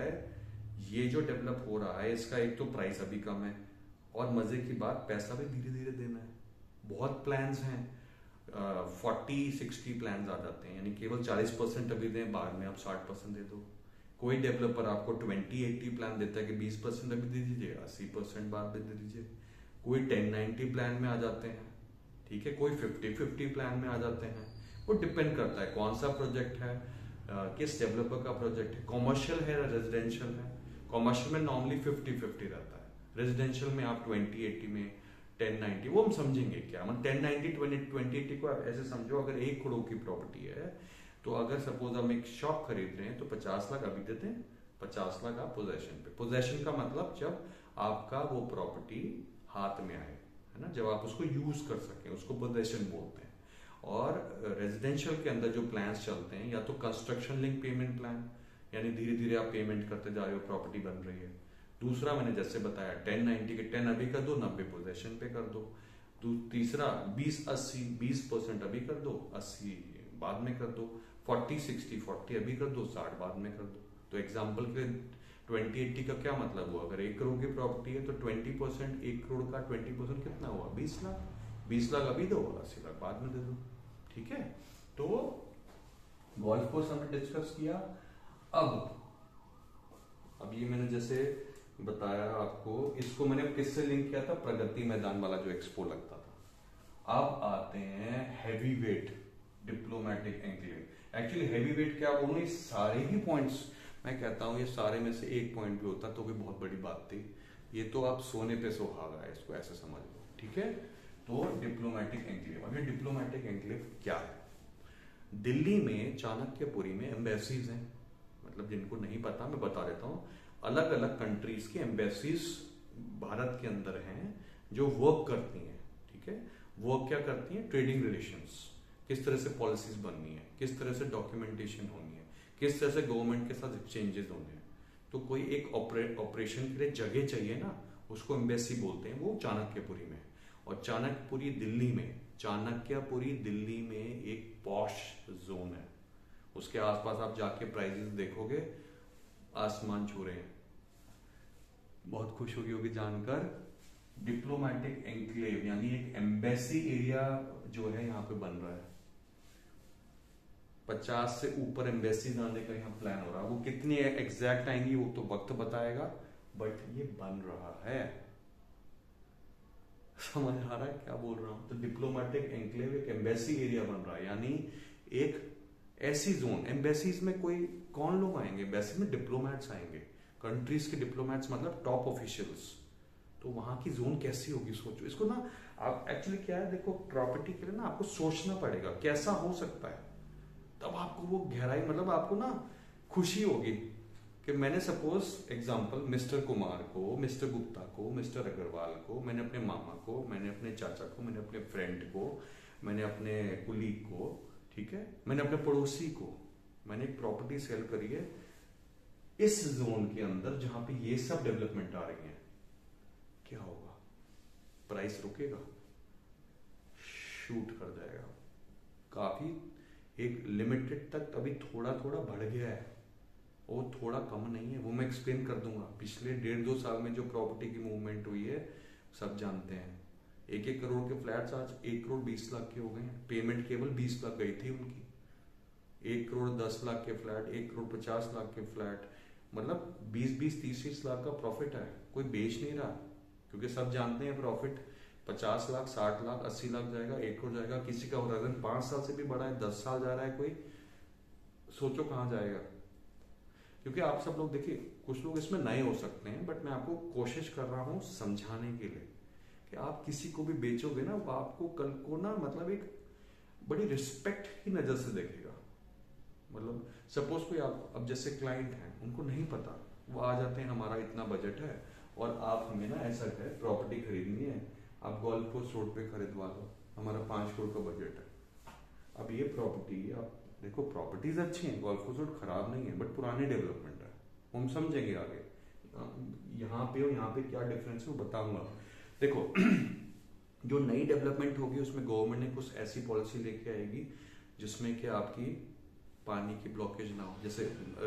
ये जो डेवलप हो रहा है, इसका एक तो प्राइस अभी कम है और मज़े की बात, पैसा भी धीरे धीरे देना है। बहुत प्लान्स हैं। फोर्टी सिक्सटी प्लान आ जाते हैं, यानी केवल चालीस परसेंट अभी दें, बाद में आप साठ परसेंट दे दो। कोई डेवलपर आपको ट्वेंटी एट्टी प्लान देता है कि बीस परसेंट अभी दे दीजिए, अस्सी परसेंट बाद में दे दीजिए। कोई टेन नाइनटी प्लान में आ जाते हैं, ठीक है? कोई फिफ्टी फिफ्टी प्लान में आ जाते हैं। वो डिपेंड करता है कौन सा प्रोजेक्ट है किस डेवलपर का प्रोजेक्ट है। कॉमर्शियल है या रेजिडेंशियल है? कॉमर्शियल में नॉर्मली फिफ्टी फिफ्टी रहता है। रेजिडेंशियल में आप ट्वेंटी एट्टी में टेन नाइनटी वो हम समझेंगे क्या? मतलब ten ninety twenty twenty eighty को आप ऐसे समझो, अगर एक करोड़ की प्रॉपर्टी है तो अगर सपोज़ हम एक शॉप खरीद रहे हैं तो पचास लाख अभी देते हैं, पचास लाख आप पोजेशन पे। पोजेशन का मतलब जब आपका वो प्रॉपर्टी हाथ में आए, है ना? जब आप उसको यूज़ कर सके, उसको पोजेशन बोलते हैं। और रेजिडेंशियल के अंदर जो प्लान चलते हैं, या तो कंस्ट्रक्शन लिंक पेमेंट प्लान यानी धीरे धीरे आप पेमेंट करते जा रहे हो प्रॉपर्टी बन रही है। दूसरा मैंने जैसे बताया टेन नाइनटी के टेन अभी कर दो, नब्बे पोजेशन पे कर दो। तीसरा बीस, अस्सी, बीस परसेंट अभी कर दो, अस्सी बाद में कर दो फोर्टी सिक्सटी फोर्टी अभी कर दो, साठ बाद में कर दो। तो एग्ज़ाम्पल के ट्वेंटी एट्टी का क्या मतलब हुआ? अगर एक करोड़ की प्रॉपर्टी है तो ट्वेंटी परसेंट एक करोड़ का ट्वेंटी परसेंट कितना हुआ? बीस लाख। बीस लाख अभी दो, अस्सी लाख बाद में दे दो। ठीक है? तो गोल्फ कोर्स हमने डिस्कस किया। अब अब ये मैंने जैसे बताया आपको, इसको मैंने किससे लिंक किया था? प्रगति मैदान वाला जो एक्सपो लगता था। अब आते हैं heavyweight diplomatic enclave actually heavyweight क्या बोलूँ सारे ही पॉइंट्स मैं कहता हूँ, ये सारे में से एक पॉइंट भी होता तो भी बहुत बड़ी बात थी। ये तो आप सोने पे सुहागा है, इसको ऐसे समझ लो, ठीक है? तो डिप्लोमेटिक एंक्लेव अब ये डिप्लोमेटिक एंक्लेव क्या है? दिल्ली में, चाणक्यपुरी में एम्बेसीज हैं। मतलब जिनको नहीं पता, मैं बता देता हूँ अलग अलग कंट्रीज़ की एम्बेसीज भारत के अंदर हैं जो वर्क करती हैं, ठीक है? वर्क क्या करती हैं? ट्रेडिंग रिलेशंस किस तरह से पॉलिसीज़ बननी है? किस तरह से डॉक्यूमेंटेशन होनी है? किस तरह से गवर्नमेंट के साथ एक्सचेंजेस होने हैं? तो कोई एक ऑपरेशन के लिए जगह चाहिए ना, उसको एम्बेसी बोलते हैं, वो चाणक्यपुरी में और चाणक्यपुरी दिल्ली में, चाणक्यपुरी दिल्ली में एक पॉश जोन है। उसके आसपास आप जाके प्राइजेस देखोगे आसमान छू रहे हैं। बहुत खुश होगी होगी जानकर। डिप्लोमेटिक एंक्लेव यानी एक एम्बेसी एरिया जो है यहाँ पे बन रहा है। पचास से ऊपर एम्बेसी आने का यहाँ प्लान हो रहा है। वो कितनी एग्जैक्ट आएँगी वो तो वक्त बताएगा बट ये बन रहा है। समझ आ रहा है क्या बोल रहा हूँ? तो डिप्लोमेटिक एंक्लेव एक एम्बेसी एरिया बन रहा है यानी एक ऐसी जोन एम्बेसीज में कोई, कौन लोग आएँगे? एम्बेसी में डिप्लोमेट्स आएँगे। कंट्रीज़ के डिप्लोमेट्स मतलब टॉप ऑफिशियल्स तो वहाँ की जोन कैसी होगी, सोचो। इसको ना, आप एक्चुअली क्या है, देखो प्रॉपर्टी के लिए ना आपको सोचना पड़ेगा, कैसा हो सकता है। तब आपको वो गहराई मतलब आपको ना खुशी होगी कि मैंने सपोज़ एग्ज़ाम्पल मिस्टर कुमार को मिस्टर गुप्ता को मिस्टर अग्रवाल को, मैंने अपने मामा को, मैंने अपने चाचा को, मैंने अपने फ्रेंड को, मैंने अपने कुलीग को ठीक है? मैंने अपने पड़ोसी को, मैंने एक प्रॉपर्टी सेल करी है इस जोन के अंदर जहाँ पे ये सब डेवलपमेंट आ रही है। क्या होगा? प्राइस रुकेगा। शूट कर जाएगा। काफ़ी एक लिमिटेड तक अभी थोड़ा थोड़ा बढ़ गया है। वो थोड़ा कम नहीं है, वो मैं एक्सप्लेन कर दूँगा। पिछले डेढ़ दो साल में जो प्रॉपर्टी की मूवमेंट हुई है, सब जानते हैं। एक एक करोड़ के फ्लैट्स आज एक करोड़ बीस लाख के हो गए हैं। पेमेंट केवल बीस लाख गई थी उनकी। एक करोड़ दस लाख के फ्लैट, एक करोड़ पचास लाख के फ्लैट। मतलब बीस बीस, तीस तीस लाख का प्रॉफिट है कोई बेच नहीं रहा, क्योंकि सब जानते हैं प्रॉफिट पचास लाख, साठ लाख, अस्सी लाख जाएगा, एक करोड़ जाएगा। किसी का होराइजन पाँच साल से भी बड़ा है, दस साल जा रहा है कोई। सोचो कहाँ जाएगा। क्योंकि आप सब लोग देखिए, कुछ लोग इसमें नए हो सकते हैं बट मैं आपको कोशिश कर रहा हूँ समझाने के लिए। कि आप किसी को भी बेचोगे ना, वो आपको कल को ना मतलब एक बड़ी रिस्पेक्ट की नज़र से देखेगा। मतलब सपोज़ कोई आप, अब जैसे क्लाइंट हैं, उनको नहीं पता, वो आ जाते हैं, हमारा इतना बजट है और आप हमें ना ऐसा है प्रॉपर्टी खरीदनी है, आप गोल्फ कोर्स रोड पे खरीदवा दो हमारा पाँच करोड़ का बजट है। अब ये प्रॉपर्टी आप देखो प्रॉपर्टीज़ अच्छी हैं गोल्फ कोर्स रोड खराब नहीं है बट पुराने डेवलपमेंट है। हम समझेंगे आगे। यहाँ पे और यहाँ पे क्या डिफरेंस है, वो बताऊँगा। देखो जो नई डेवलपमेंट होगी उसमें गवर्नमेंट ने कुछ ऐसी पॉलिसी लेके आएगी जिसमें कि आपकी पानी की ब्लॉकेज ना हो। जैसे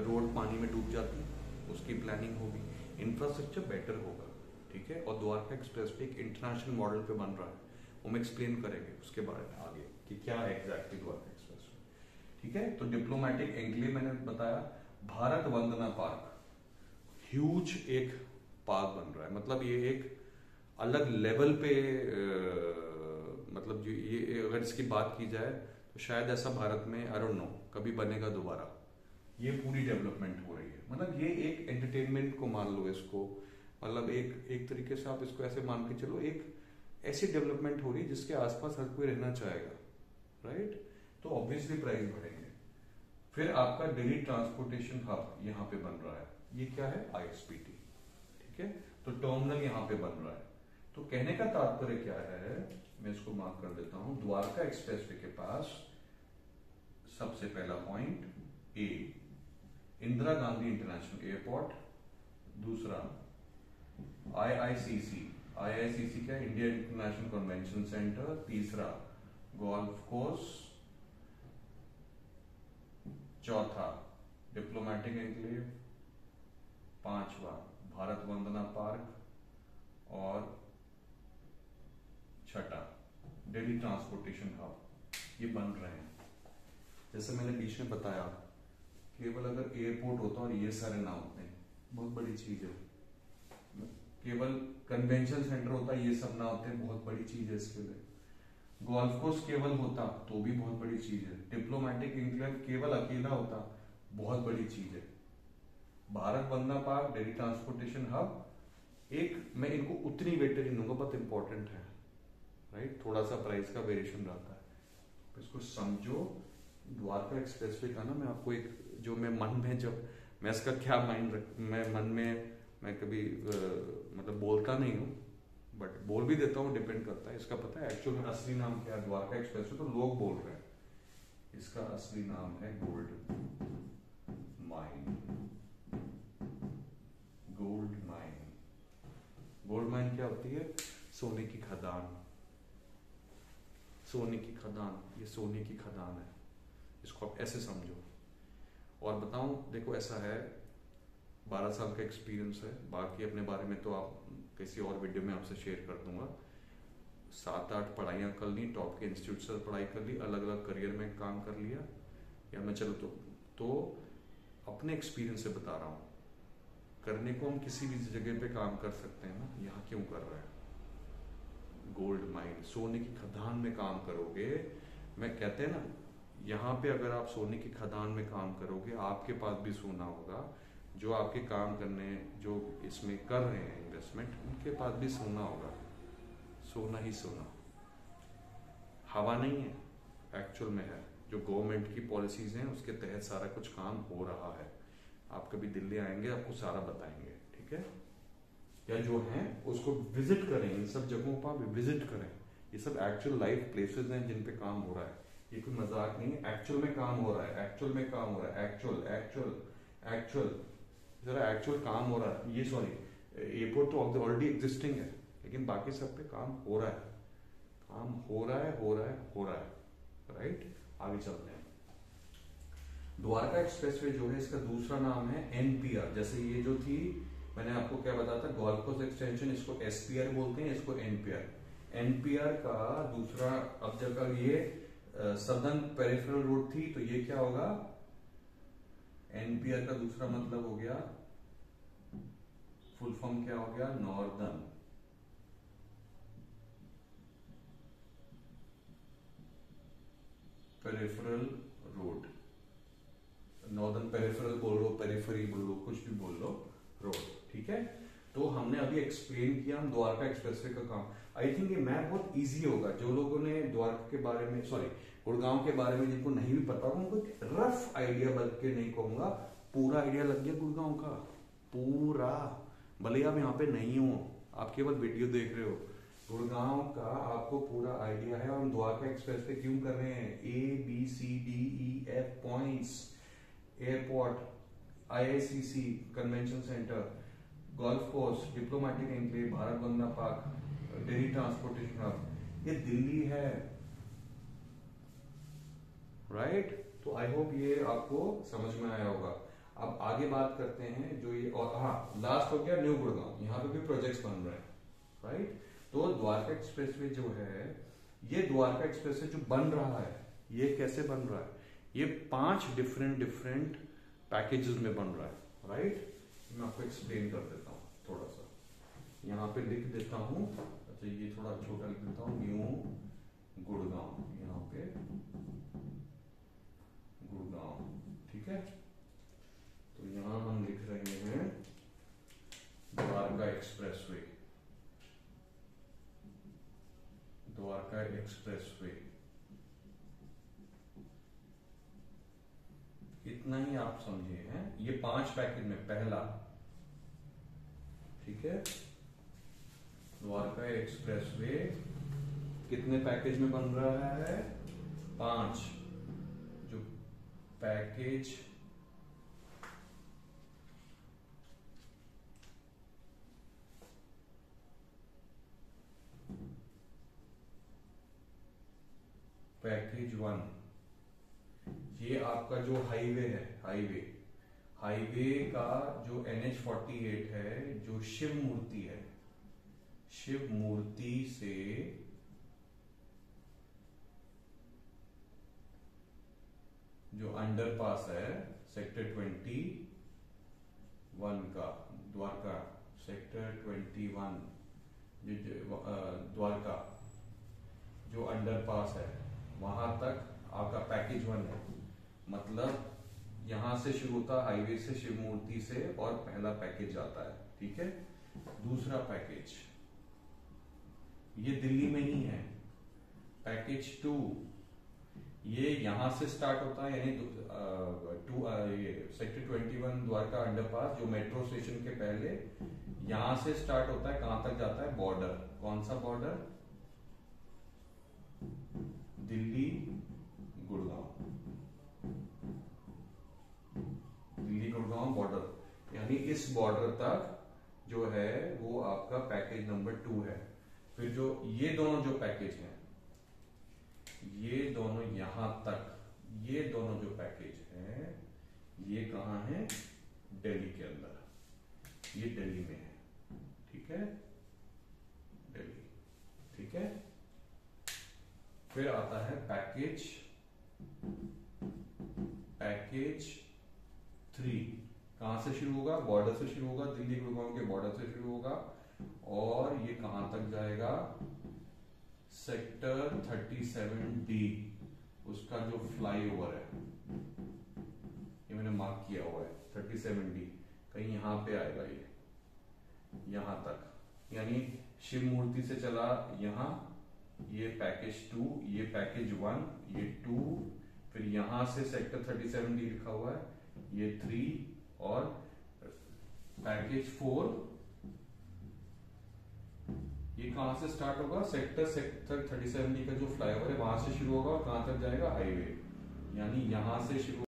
रोड पानी में डूब जाती है उसकी प्लानिंग होगी। इंफ्रास्ट्रक्चर बेटर होगा ठीक है? और द्वारका एक्सप्रेस पे एक इंटरनेशनल मॉडल पे बन रहा है। हम एक्सप्लेन करेंगे उसके बारे में आगे कि क्या है एग्जैक्टली द्वारका एक्सप्रेस ठीक है? तो डिप्लोमेटिक एंकलेव मैंने बताया। भारत वंदना पार्क ह्यूज एक पार्क बन रहा है। मतलब ये एक अलग लेवल पे मतलब जो ये अगर इसकी बात की जाए तो शायद ऐसा भारत में आई नो कभी बनेगा दोबारा। ये पूरी डेवलपमेंट हो रही है। मतलब ये एक एंटरटेनमेंट को मान लो इसको मतलब एक एक तरीके से आप इसको ऐसे मान के चलो, एक ऐसी डेवलपमेंट हो रही है जिसके आसपास हर कोई रहना चाहेगा राइट तो ऑब्वियसली प्राइस बढ़ेंगे। फिर आपका दिल्ली ट्रांसपोर्टेशन हब यहाँ पे बन रहा है। ये क्या है? आईएसपीटी ठीक है? तो टर्मिनल यहाँ पे बन रहा है। तो कहने का तात्पर्य क्या है? मैं इसको मार्क कर देता हूँ। द्वारका एक्सप्रेसवे के पास सबसे पहला point A Indira Gandhi international airport दूसरा आईआईसीसी आईआईसीसी क्या? इंडिया इंटरनेशनल कन्वेंशन सेंटर तीसरा गोल्फ कोर्स चौथा डिप्लोमेटिक एनक्लेव पांचवा भारत वंदना पार्क और छठा दिल्ली ट्रांसपोर्टेशन हब ये बन रहे हैं। जैसे मैंने बीच में बताया, केवल अगर एयरपोर्ट होता और ये सारे ना होते, बहुत बड़ी चीज़ है। केवल कन्वेंशन सेंटर होता, ये सब ना होते, बहुत बड़ी चीज़ है इसके लिए। गोल्फ कोर्स केवल होता तो भी बहुत बड़ी चीज़ है। डिप्लोमेटिक इंक्लेव केवल अकेला होता, बहुत बड़ी चीज़ है। भारत बंदा पार्क दिल्ली ट्रांसपोर्टेशन हब एक, मैं इनको उतनी वेटेज दूँगा, बहुत इंपॉर्टेंट है। राइट? थोड़ा सा प्राइस का वेरिएशन रहता है। तो इसको समझो द्वारका एक्सप्रेस वे का ना मैं आपको एक जो मैं मन में जब मैं इसका क्या माइंड रख मैं मन में मैं कभी आ, मतलब बोलता नहीं हूँ बट बोल भी देता हूँ डिपेंड करता है। इसका पता है एक्चुअल में असली नाम क्या है? द्वारका एक्सप्रेस वे तो लोग बोल रहे हैं। इसका असली नाम है gold mine gold mine gold mine क्या होती है? सोने की खदान। सोने की खदान, ये सोने की खदान है। इसको आप ऐसे समझो। और बताऊँ, देखो ऐसा है, बारह साल का एक्सपीरियंस है। बाकी अपने बारे में तो आप किसी और वीडियो में आपसे शेयर कर दूँगा। सात आठ पढ़ाइयाँ कर ली टॉप के इंस्टीट्यूट से पढ़ाई कर ली अलग अलग करियर में काम कर लिया। या मैं चलो तो तो अपने एक्सपीरियंस से बता रहा हूँ। करने को हम किसी भी जगह पे काम कर सकते हैं ना? यहाँ क्यों कर रहे हैं? गोल्ड माइन सोने की खदान में काम करोगे, मैं कहते हैं ना, यहाँ पे अगर आप सोने की खदान में काम करोगे, आपके पास भी सोना होगा, जो आपके काम करने, जो इसमें कर रहे हैं इन्वेस्टमेंट उनके पास भी सोना होगा। सोना ही सोना। हवा नहीं है एक्चुअल में है। जो गवर्नमेंट की पॉलिसीज़ हैं, उसके तहत सारा कुछ काम हो रहा है। आप कभी दिल्ली आएँगे, आपको सारा बताएँगे, ठीक है? या जो हैं, उसको विज़िट करें, इन सब जगहों पर विज़िट करें। ये सब एक्चुअल लाइफ प्लेसेस हैं जिन पे काम हो रहा है। ये कोई मज़ाक नहीं है एक्चुअल में काम हो रहा है एक्चुअल में काम हो रहा है एक्चुअल एक्चुअल एक्चुअल जरा एक्चुअल काम हो रहा है। ये सॉरी एयरपोर्ट तो ऑलरेडी एग्जिस्टिंग है, लेकिन बाकी सब पे काम हो रहा है। काम हो रहा है, हो रहा है, हो रहा है। राइट आगे चलते हैं। द्वारका एक्सप्रेसवे जो है, इसका दूसरा नाम है एनपीआर जैसे ये जो थी मैंने आपको क्या बताया था? गोल्फ एक्सटेंशन इसको एसपीआर बोलते हैं, इसको एनपीआर एनपीआर का दूसरा अब जब ये सदन पेरिफेरल रोड थी तो ये क्या होगा? एनपीआर का दूसरा मतलब हो गया फुल फॉर्म क्या हो गया? Northern peripheral road northern peripheral बोल लो पेरिफेरी बोल लो कुछ भी बोल लो रोड ठीक है? तो हमने अभी एक्सप्लेन किया हम द्वारका एक्सप्रेसवे का काम। आई थिंक ये मैप बहुत इजी होगा। जो लोगों ने द्वारका के बारे में सॉरी गुड़गांव के बारे में जिनको नहीं भी पता उनको रफ आइडिया बल्कि नहीं कहूँगा। पूरा आइडिया लग गया गुड़गांव का। पूरा। भले आप यहाँ पे नहीं हो, आप केवल वीडियो देख रहे हो। गुड़गांव का आपको पूरा आइडिया है हम द्वारका एक्सप्रेस पे क्यों कर रहे हैं? A B C D E F points airport I IICC convention centre golf course diplomatic enclave Bharat Bangla park daily transportation hub ये दिल्ली है। Right right? तो आई होप ये आपको समझ में आया होगा। अब आगे बात करते हैं जो ये और हाँ लास्ट हो गया न्यू गुड़गांव यहाँ पे भी प्रोजेक्ट्स बन रहे हैं। राइट तो द्वारका एक्सप्रेसवे जो है, ये द्वारका एक्सप्रेसवे जो बन रहा है, ये कैसे बन रहा है? ये पाँच डिफरेंट डिफरेंट पैकेजेस में बन रहा है। राइट मैं आपको एक्सप्लेन कर देता हूँ। थोड़ा सा। यहाँ पे लिख देता हूँ अच्छा ये थोड़ा छोटा लिख देता हूँ, न्यू गुड़गांव। यहाँ पे गुड़गांव, ठीक है? तो यहाँ हम लिख रहे हैं Dwarka expressway Dwarka expressway इतना ही आप समझे हैं। ये पाँच पैकेज में पहला ठीक है? द्वारका एक्सप्रेसवे कितने पैकेज में बन रहा है? पाँच। जो पैकेज पैकेज वन। ये आपका जो हाईवे है, हाईवे। हाईवे का जो एन एच फोर्टी एट है, जो शिव मूर्ति है, शिव मूर्ति से जो अंडरपास है सेक्टर ट्वेंटी वन का, Dwarka sector twenty one Dwarka, जो अंडरपास है, वहाँ तक आपका पैकेज वन है। मतलब यहाँ से शुरू होता है, हाईवे से शिव मूर्ति से और पहला पैकेज आता है, ठीक है? दूसरा पैकेज। ये दिल्ली में ही है। Package two. ये यहाँ से स्टार्ट होता है, यानी टू ये sector twenty one Dwarka underpass, जो मेट्रो स्टेशन के पहले यहाँ से स्टार्ट होता है, कहाँ तक जाता है? बॉर्डर। कौन सा बॉर्डर? दिल्ली, गुड़गांव। दिल्ली गुड़गांव बॉर्डर यानी इस बॉर्डर तक जो है, वो आपका पैकेज नंबर टू है। फिर जो ये दोनों जो पैकेज हैं, ये दोनों यहाँ तक, ये दोनों जो पैकेज हैं, ये कहा है? दिल्ली के अंदर। ये दिल्ली में है। ठीक है? दिल्ली। ठीक है? फिर आता है पैकेज पैकेज थ्री कहाँ से शुरू होगा? बॉर्डर से शुरू होगा। दिल्ली गुड़गांव के बॉर्डर से शुरू होगा। और ये कहाँ तक जाएगा? सेक्टर 37 डी उसका जो फ्लाईओवर है। ये मैंने मार्क किया हुआ है। 37 डी कहीं यहाँ पे आएगा ये। यहाँ तक। यानी शिव मूर्ति से चला यहाँ। ये पैकेज टू ये पैकेज वन ये टू फिर यहाँ से सेक्टर 37 डी लिखा हुआ है। ये थ्री और पैकेज फोर ये कहाँ से स्टार्ट होगा? सेक्टर सेक्टर थर्टी सेवन का जो फ्लाईओवर है, वहाँ से शुरू होगा और कहाँ तक जाएगा? हाईवे यानी यहाँ से शुरू